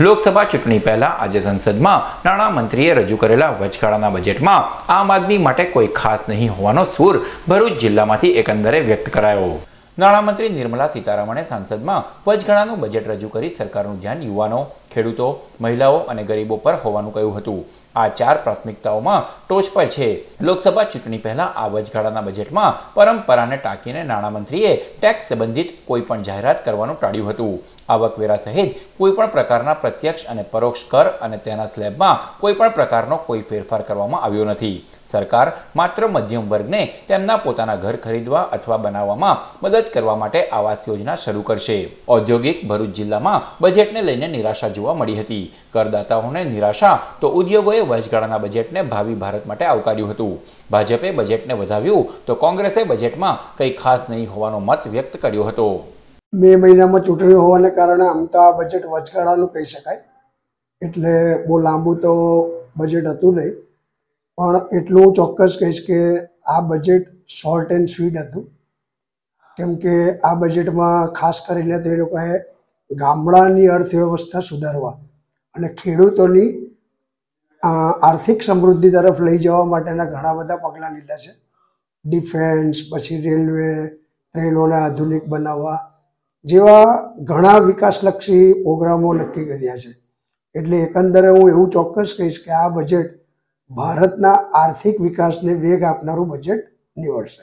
લોકસભા ચૂંટણી પહેલા આજે સંસદમાં નાણામંત્રીએ રજૂ કરેલા વચગાળાના બજેટમાં આમ આદમી માટે કોઈ ખાસ નહીં હોવાનો સૂર ભરૂચ જિલ્લામાંથી એકંદરે વ્યક્ત કરાયો. નાણામંત્રી નિર્મલા સીતારામણે સંસદમાં વચગાળાનું બજેટ રજૂ કરી સરકારનું ધ્યાન યુવાનો, ખેડૂતો, મહિલાઓ અને ગરીબો પર હોવાનું કહ્યું હતું. આ ચાર પ્રાથમિકતાઓમાં ટોચ પર છે. લોકસભા ચૂંટણી પહેલા આ વચગાળાના બજેટમાં પરંપરાને ટાંકીને નાણામંત્રીએ ટેક્સ સંબંધિત કોઈ પણ જાહેરાત કરવાનું ટાળ્યું હતું. આવકવેરા સહિત કોઈ પણ પ્રકારના પ્રત્યક્ષ અને પરોક્ષ કર અને તેના સ્લેબમાં કોઈ પણ પ્રકારનો કોઈ ફેરફાર કરવામાં આવ્યો નથી. સરકાર માત્ર મધ્યમ વર્ગને તેમના પોતાના ઘર ખરીદવા અથવા બનાવવામાં મદદ કરવા માટે આવાસ યોજના શરૂ કરશે. ઔદ્યોગિક ભરૂચ જિલ્લામાં બજેટને લઈને નિરાશા જોવા મળી હતી. કરદાતાઓને નિરાશા તો ઉદ્યોગોએ વચગાળાના બજેટને ભાવિ ભારત માટે આવકાર્યું હતું. ભાજપે બજેટને વધાવ્યું તો કોંગ્રેસે બજેટમાં કંઈ ખાસ નહીં હોવાનો મત વ્યક્ત કર્યો હતો. મે મહિનામાં ચૂંટણી હોવાને કારણે આમ તો આ બજેટ વચગાળાનું કહી શકાય. એટલે બહુ લાંબુ તો બજેટ હતું નહીં. પણ એટલું ચોક્કસ કહીશ કે આ બજેટ શોર્ટ એન્ડ સ્વીટ હતું. કેમ કે આ બજેટમાં ખાસ કરીને તો એ લોકોએ ગામડાની અર્થવ્યવસ્થા સુધારવા અને ખેડૂતોની આર્થિક સમૃદ્ધિ તરફ લઈ જવા માટેના ઘણા બધા પગલાં લીધા છે. ડિફેન્સ, પછી રેલવે ટ્રેનોને આધુનિક બનાવવા જેવા ઘણા વિકાસલક્ષી પ્રોગ્રામો નક્કી કર્યા છે. એટલે એકંદરે હું એવું ચોક્કસ કહીશ કે આ બજેટ ભારતના આર્થિક વિકાસને વેગ આપનારું બજેટ નીવડશે.